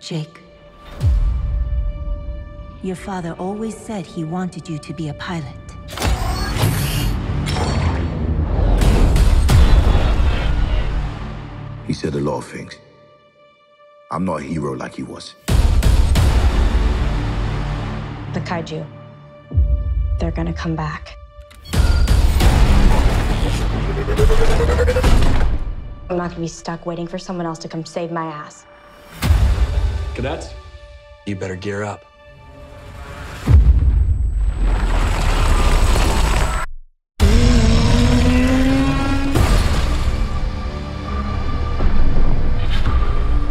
Jake. Your father always said he wanted you to be a pilot. He said a lot of things. I'm not a hero like he was. The kaiju. They're gonna come back. I'm not gonna be stuck waiting for someone else to come save my ass. Cadets, you better gear up.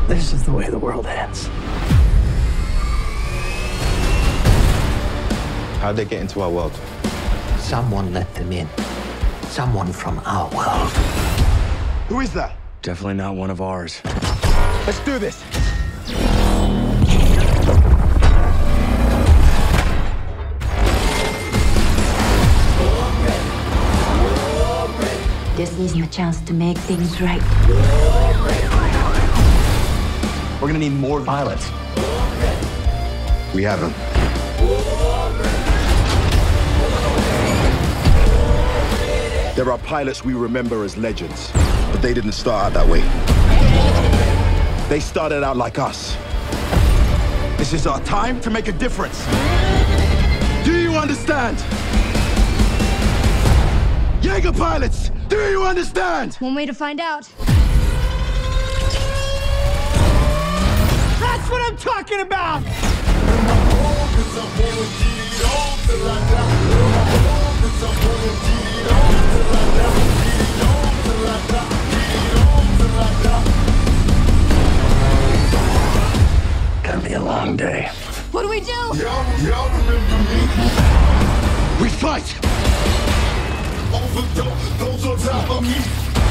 This is the way the world ends. How'd they get into our world? Someone let them in. Someone from our world. Who is that? Definitely not one of ours. Let's do this. Disney's my chance to make things right. We're gonna need more pilots. We have him. There are pilots we remember as legends, but they didn't start out that way. They started out like us. This is our time to make a difference. Do you understand? Jaeger pilots, do you understand? One way to find out. That's what I'm talking about! Gonna be a long day. What do we do? We fight! Those on top of me.